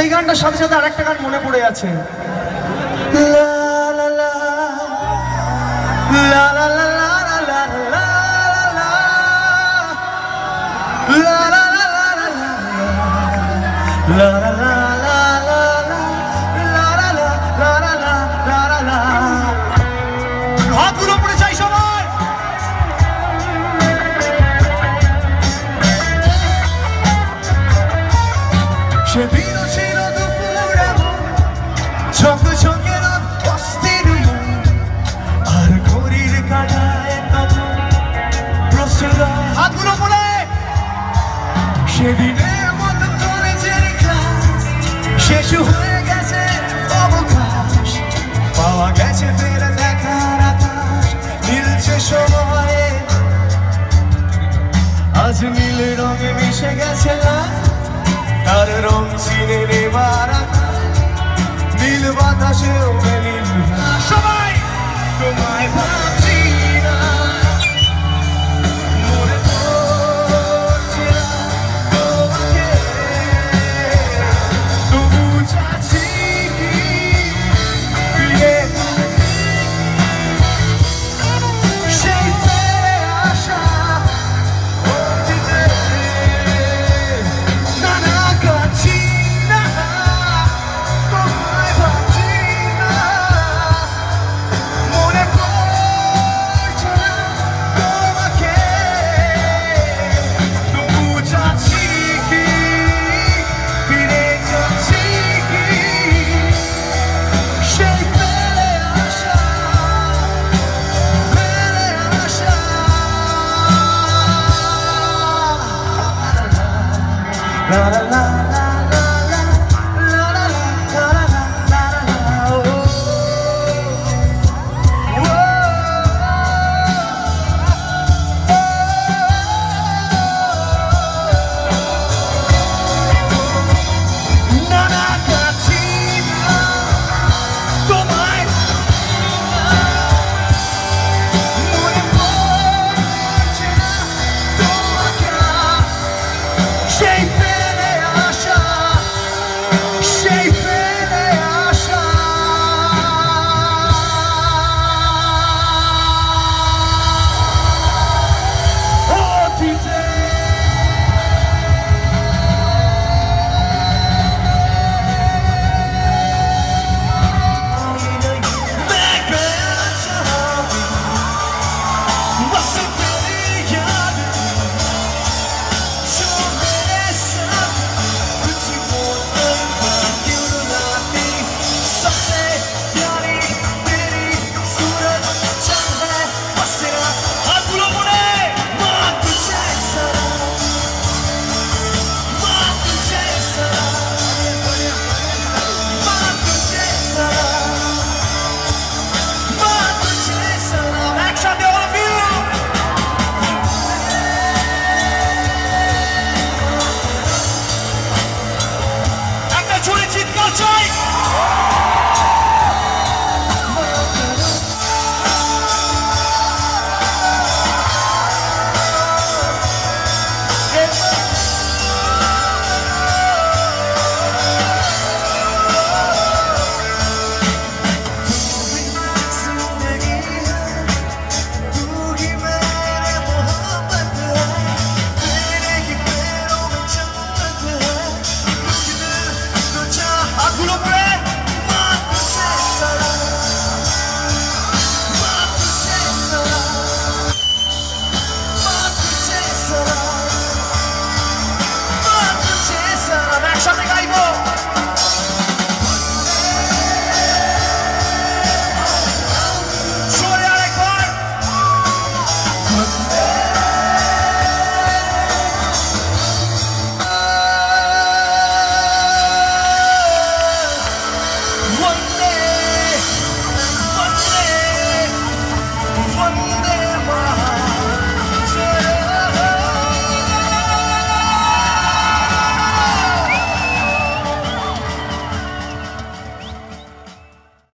সেই গানটার সাথে সাথে আরেকটা গান মনে পড়ে আছে। লা লা লা লা লা শেষ হয়ে গেছে অবকাশ। পাওয়া গেছে ফের দেখার আকাশ। মিলছে সময়ে। আজ নীল রঙে মিশে গেছে না তার রং চিনে নেবার নীল বাতাসেও নীল সবাই! তোমায় la la la